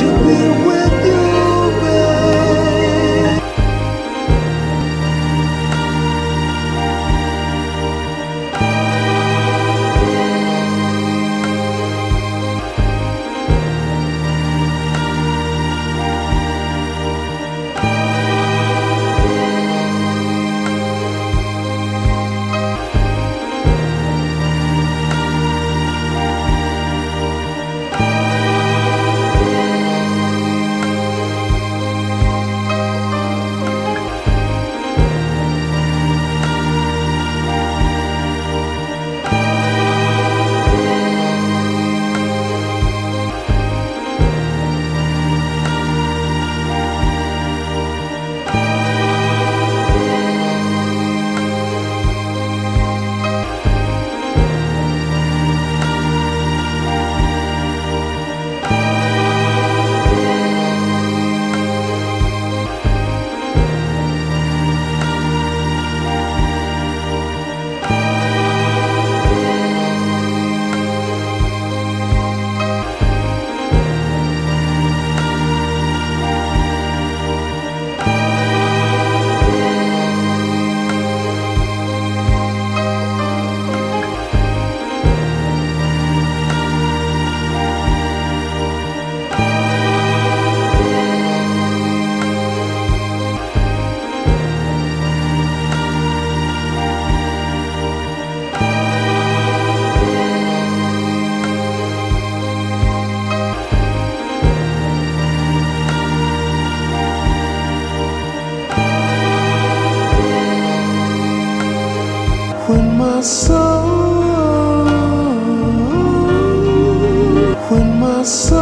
to be with soul. When my soul